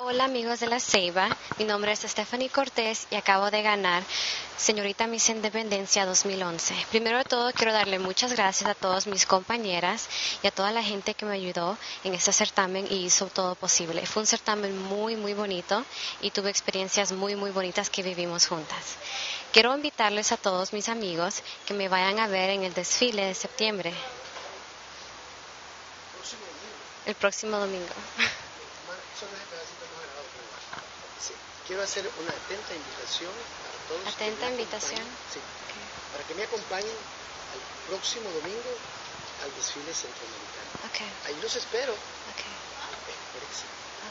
Hola amigos de la Ceiba, mi nombre es Stephanie Cortés y acabo de ganar Señorita Miss Independencia 2011. Primero de todo quiero darle muchas gracias a todas mis compañeras y a toda la gente que me ayudó en este certamen y hizo todo posible. Fue un certamen muy muy bonito y tuve experiencias muy muy bonitas que vivimos juntas. Quiero invitarles a todos mis amigos que me vayan a ver en el desfile de septiembre. El próximo domingo. Quiero hacer una atenta invitación para todos. ¿Atenta invitación? Sí, para que me acompañen al próximo domingo al desfile centroamericano. Okay. Ahí los espero. Okay. Okay.